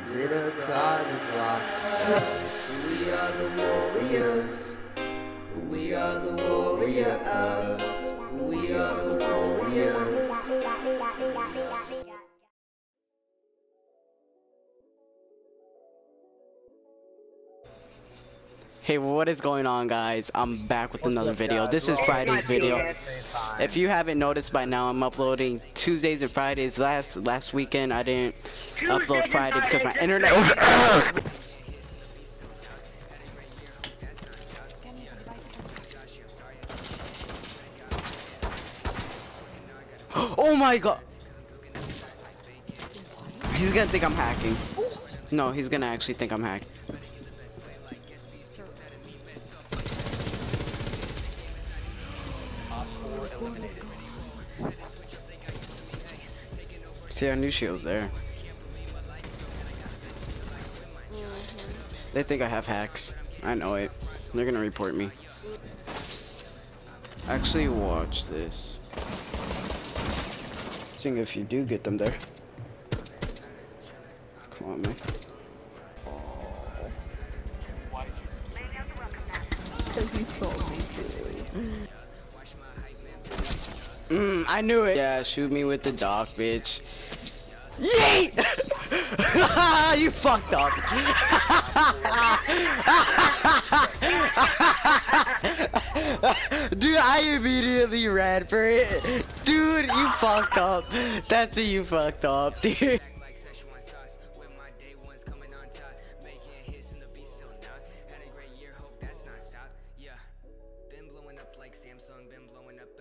Is it a cause that's lost? We are the warriors. We are the warriors. We are the warriors. Hey, what is going on guys? I'm back with another video. This is Friday's video. If you haven't noticed by now, I'm uploading Tuesdays and Fridays. Last last weekend I didn't upload Friday because my internet was Oh my god! He's gonna think I'm hacking. No, he's gonna actually think I'm hacking. See, I knew she was there. Mm-hmm. They think I have hacks. I know it. They're gonna report me. Actually, watch this. Seeing if you do get them there. Come on, man. Mm, I knew it. Yeah, shoot me with the dock, bitch. Yeet! you fucked up. Dude, I immediately ran for it. Dude, you fucked up. That's what you fucked up, dude. Like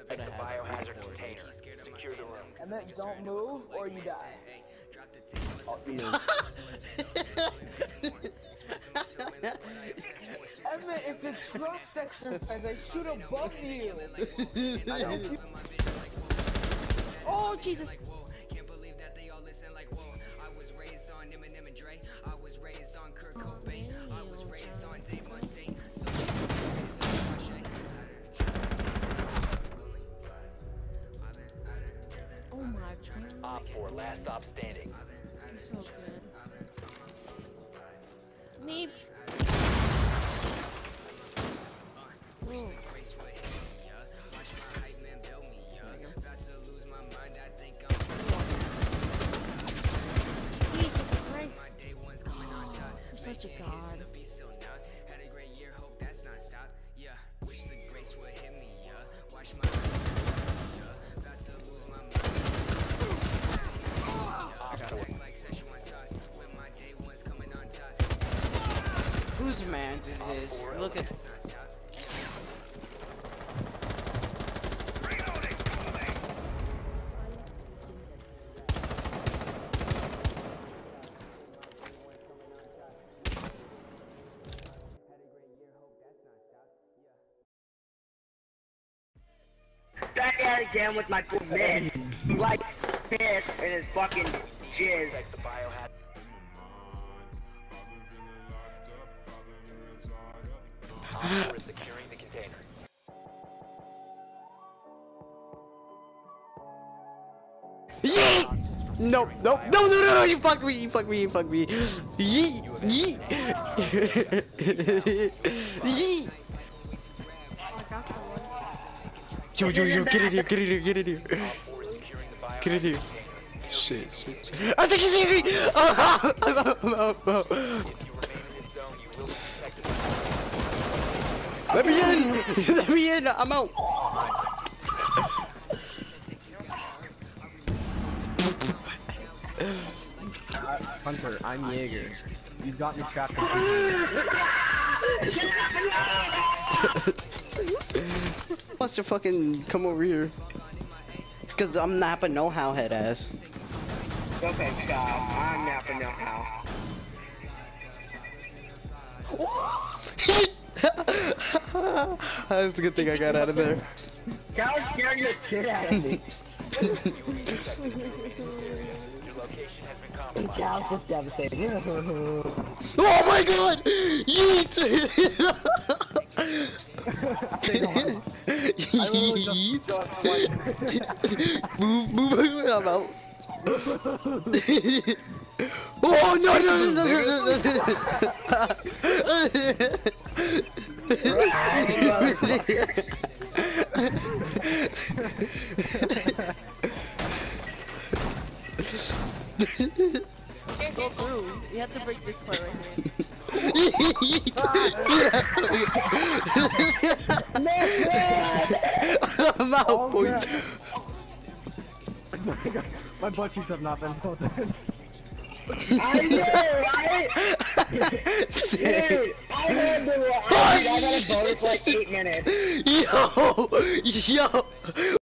the biohazard container. Secure the room. And then don't move or you die. Emmett, it's a trust exercise. I shoot above you. I don't Oh Jesus! Standing. you're so good. Meep. Man's is this? Look at back at it again with my good man. Who likes piss and his fucking jizz. OPFOR is securing the container. Yeet! Nope, nope, no, no, no, no, you fucked me, you fucked me, you fucked me. Yeet, yeet. Yeet. Yo, yo, yo, get in here, get in here, get in here. OPFOR is securing the biohazard Get in here. Shit, shit, shit. I think he sees me! Oh, no, no, no. If you remain Let me in! Let me in! I'm out! Hunter, I'm Jaeger. You've got me trapped in Wants to fucking come over here. Cause I'm Napa know how head ass. Okay, child. I'm Napa know how. That's a good thing I got out of there. Cal scared the shit out of me. Your location has been compromised. Cal's just devastated. Oh my god! Yeet! Yeet! move, move, I'm out. Oh no no no Can't go through. You have to break this part right here. I'm out, boys. My butt cheeks have not been tilted. I know, right? Dude, I had to, I, I got a bonus like eight minutes. Yo, yo,